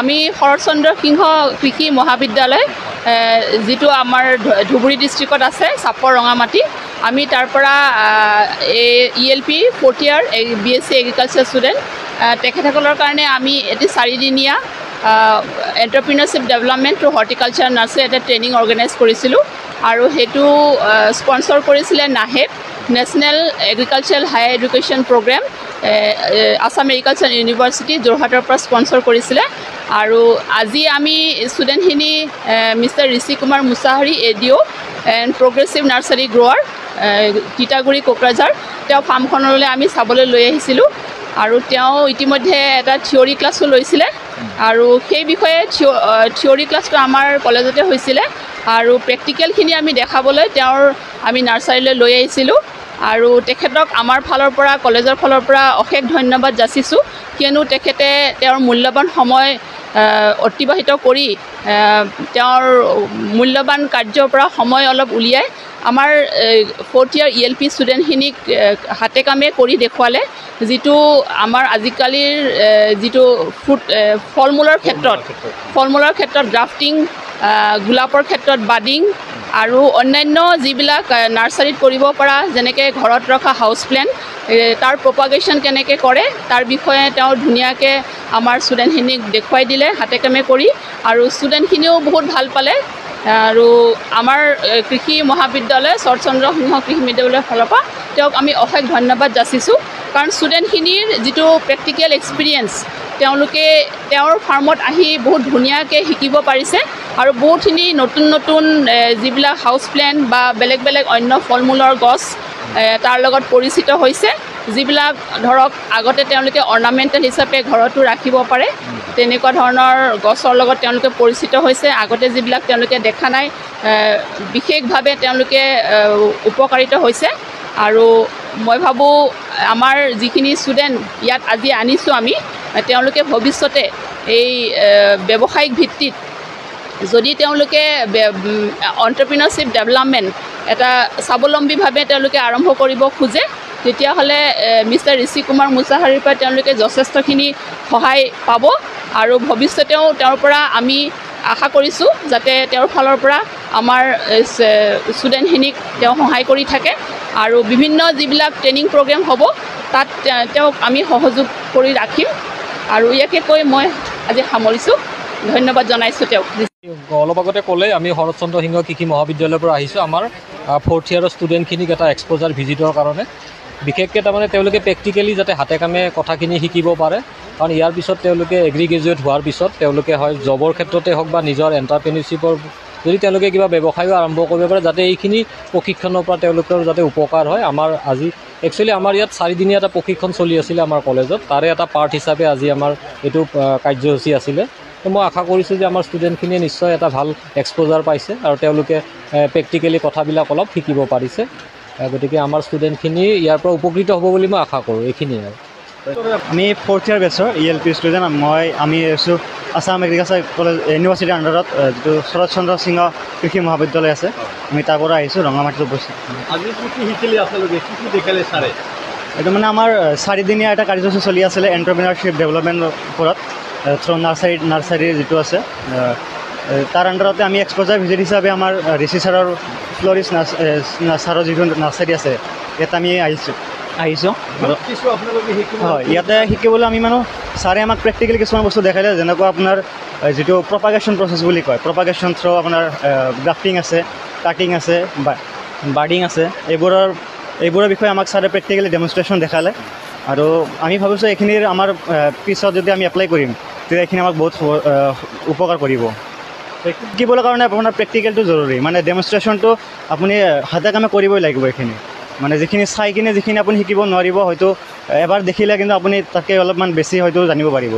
আমি শৰৎচন্দ্ৰ সিংহ কৃষি মহাবিদ্যালয় যিটো আমাৰ ধুবুৰী ডিষ্ট্ৰিক্টত আছে চাপৰ ৰঙামাটি আমি তাৰ পৰা এই E L P fourth year B S C agriculture student তেখেতসকলৰ কাৰণে আমি এটি চাৰিদিনীয়া entrepreneurship development to horticulture nursery এটা ট্ৰেইনিং অৰ্গেনাইজ কৰিছিলোঁ। আৰু সেইটো স্পনচৰ কৰিছিলে NAHEP national agricultural higher education programme Assam agriculture university যোৰহাটৰ পৰা স্পনচৰ কৰিছিলে। আৰু আজি আমি ষ্টুডেণ্টখিনি mister Rishi Kumar Mushahary A D O' and progressive nursery grower Titaguri Kokrajhar তেওঁ ফাৰ্মখনলৈ আমি চাবলৈ লৈ আহিছিলোঁ। আৰু তেওঁ ইতিমধ্যে এটা থিয়ৰী ক্লাছো লৈছিলে। আৰু সেই বিষয়ে থিয় থিয়ৰী ক্লাছটো আমাৰ কলেজতে হৈছিলে। আৰু প্ৰেক্টিকেলখিনি আমি দেখাবলৈ আমি নাৰ্চাৰীলৈ লৈ আহিছিলোঁ। আৰু তেখেতক আমাৰ ফালৰ পৰা কলেজৰ ফালৰ পৰা অশেষ ধন্যবাদ যাচিছোঁ। কিয়নো তেখেতে তেওঁৰ মূল্যৱান সময় অতিবাহিত কৰি তেওঁৰ মূল্যৱান কাৰ্যৰ পৰা সময় অলপ উলিয়াই আমাৰ fourth year E L P ষ্টুডেণ্টখিনিক হাতে কামে কৰি দেখুৱালে। যিটো আমাৰ আজিকালিৰ যিটো ফ্ৰুট আহ, ফল মূলৰ ক্ষেত্ৰত। ফল মূলৰ ক্ষেত্ৰত গ্ৰাফটিং আহ, গোলাপৰ ক্ষেত্ৰত বাডিং আৰু অন্যান্য যিবিলাক নাৰ্চাৰীত কৰিব পৰা যেনেকৈ ঘৰত ৰখা হাউচ প্লেণ্ট তাৰ প্ৰপাগেশ্যন কেনেকৈ কৰে তাৰ বিষয়ে তেওঁ ধুনীয়াকৈ আমাৰ ষ্টুডেণ্টখিনিক দেখুৱাই দিলে হাতে কামে কৰি। আৰু ষ্টুডেণ্টখিনিও বহুত ভাল পালে। আৰু আমাৰ কৃষি মহাবিদ্যালয় শৰৎচন্দ্ৰ সিংহ কৃষি বিদ্যালয়ৰ ফালৰ পৰা তেওঁক আমি অশেষ ধন্যবাদ যাচিছোঁ। কাৰণ ষ্টুডেণ্টখিনিৰ যিটো প্ৰেক্টিকেল এক্সপিৰিয়েঞ্চ তেওঁলোকে তেওঁৰ ফাৰ্মত আহি বহুত ধুনীয়াকৈ শিকিব পাৰিছে। আৰু বহুতখিনি নতুন নতুন যিবিলাক হাউচ প্লেণ্ট বা বেলেগ বেলেগ অন্য ফল মূলৰ গছ তাৰ লগত পৰিচিত হৈছে যিবিলাক ধৰক আগতে তেওঁলোকে অৰ্ণামেণ্টেল হিচাপে ঘৰতো ৰাখিব পাৰে তেনেকুৱা ধৰণৰ গছৰ লগত তেওঁলোকে পৰিচিত হৈছে আগতে যিবিলাক তেওঁলোকে দেখা নাই বিশেষভাৱে তেওঁলোকে উপকাৰিত হৈছে। আৰু মই ভাবোঁ আমাৰ যিখিনি ষ্টুডেণ্ট ইয়াত আজি আনিছোঁ আমি তেওঁলোকে ভৱিষ্যতে এই ব্যৱসায়িক ভিত্তিত যদি তেওঁলোকে অণ্টাৰপ্ৰিনাৰশ্বিপ ডেভেলপমেণ্ট এটা স্বাৱলম্বীভাৱে তেওঁলোকে আৰম্ভ কৰিব খোজে তেতিয়াহ'লে মিষ্টাৰ ঋষি কুমাৰ মুছাহাৰীৰ পৰা তেওঁলোকে যথেষ্টখিনি সহায় পাব আৰু ভৱিষ্যতেও তেওঁৰ পৰা আমি আশা কৰিছোঁ যাতে তেওঁৰ ফালৰ পৰা আমাৰ ষ্টুডেণ্টখিনিক তেওঁ সহায় কৰি থাকে আৰু বিভিন্ন যিবিলাক ট্ৰেইনিং প্ৰগ্ৰেম হ'ব তাত তেওঁক আমি সহযোগ কৰি ৰাখিম। আৰু ইয়াকে কৈ মই আজি সামৰিছোঁ। ধন্যবাদ জনাইছোঁ তেওঁক। অলপ আগতে ক'লে আমি শৰৎচন্দ্ৰ সিংহ কৃষি মহাবিদ্যালয়ৰ পৰা আহিছোঁ। আমাৰ ফ'ৰ্থ ইয়াৰৰ ষ্টুডেণ্টখিনিক এটা এক্সপ'জাৰ ভিজিটৰ কাৰণে। বিশেষকৈ তাৰমানে তেওঁলোকে প্ৰেক্টিকেলি যাতে হাতে কামে কথাখিনি শিকিব পাৰে। কাৰণ ইয়াৰ পিছত তেওঁলোকে এগ্ৰি গ্ৰেজুৱেট হোৱাৰ পিছত তেওঁলোকে হয় জবৰ ক্ষেত্ৰতে হওক বা নিজৰ এণ্টাৰপ্ৰেনিয়ৰশ্বিপৰ যদি তেওঁলোকে কিবা ব্যৱসায়ো আৰম্ভ কৰিব পাৰে যাতে এইখিনি প্ৰশিক্ষণৰ পৰা তেওঁলোকৰ যাতে উপকাৰ হয়। আমাৰ আজি একচুৱেলি আমাৰ ইয়াত চাৰিদিনীয়া এটা প্ৰশিক্ষণ চলি আছিলে আমাৰ কলেজত। তাৰে এটা পাৰ্ট হিচাপে আজি আমাৰ এইটো কাৰ্যসূচী আছিলে। তো মই আশা কৰিছোঁ যে আমাৰ ষ্টুডেণ্টখিনিয়ে নিশ্চয় এটা ভাল এক্সপ'জাৰ পাইছে আৰু তেওঁলোকে প্ৰেক্টিকেলি কথাবিলাক অলপ শিকিব পাৰিছে। গতিকে আমাৰ ষ্টুডেণ্টখিনি ইয়াৰ পৰা উপকৃত হ'ব বুলি মই আশা কৰোঁ এইখিনিয়ে আৰু। আমি ফ'ৰ্থ ইয়াৰ বেচৰ ই এল পি ষ্টুডেণ্ট মই আমি আছোঁ আছাম এগ্ৰিকালচাৰ কলেজ ইউনিভাৰ্চিটিৰ আণ্ডাৰত যিটো শৰৎচন্দ্ৰ সিংহ কৃষি মহাবিদ্যালয় আছে আমি তাৰ পৰা আহিছোঁ ৰঙামাটিত উপস্থিত। এইটো মানে আমাৰ চাৰিদিনীয়া এটা কাৰ্যসূচী চলি আছিলে এণ্টাৰপ্ৰিনাৰশ্বিপ ডেভেলপমেণ্টৰ ওপৰত। থ্ৰ' নাৰ্চাৰী নাৰ্চাৰীৰ যিটো আছে তাৰ আণ্ডাৰতে আমি এক্সপ'জাৰ ভিজিট হিচাপে আমাৰ ঋষি ছাৰৰ ফ্লৰিছ নাৰ্চ ছাৰৰ যিটো নাৰ্চাৰী আছে ইয়াত আমি আহিছোঁ। আহিছোঁ। হয় ইয়াতে শিকিবলৈ আমি মানুহ ছাৰে আমাক প্ৰেক্টিকেলি কিছুমান বস্তু দেখালে যেনেকুৱা আপোনাৰ যিটো প্ৰপাগেশ্যন প্ৰচেছ বুলি কয় প্ৰপাগেশ্যন থ্ৰ' আপোনাৰ গ্ৰাফটিং আছে কাটিং আছে বা বাৰ্ডিং আছে। এইবোৰৰ এইবোৰৰ বিষয়ে আমাক ছাৰে প্ৰেক্টিকেলি ডেমনষ্ট্ৰেশ্যন দেখালে। আৰু আমি ভাবিছোঁ এইখিনিৰ আমাৰ পিছত যদি আমি এপ্লাই কৰিম তেতিয়া আমাক বহুত উপকাৰ কৰিব। শিকিবলৈ কাৰণে আপোনাৰ প্ৰেক্টিকেলটো জৰুৰী। মানে ডেমনষ্ট্ৰেশ্যনটো আপুনি হাতে কামে কৰিবই লাগিব এইখিনি। মানে যিখিনি চাই কিনে যিখিনি আপুনি শিকিব নোৱাৰিব হয়তো এবাৰ দেখিলে কিন্তু আপুনি তাতকৈ অলপমান বেছি হয়তো জানিব পাৰিব।